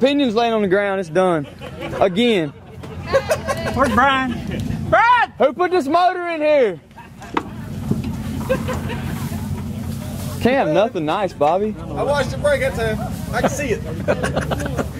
Pinion's laying on the ground. It's done. Again. Where's Brian? Brian! Who put this motor in here? Can't have nothing nice, Bobby. I watched it break that time. I can see it.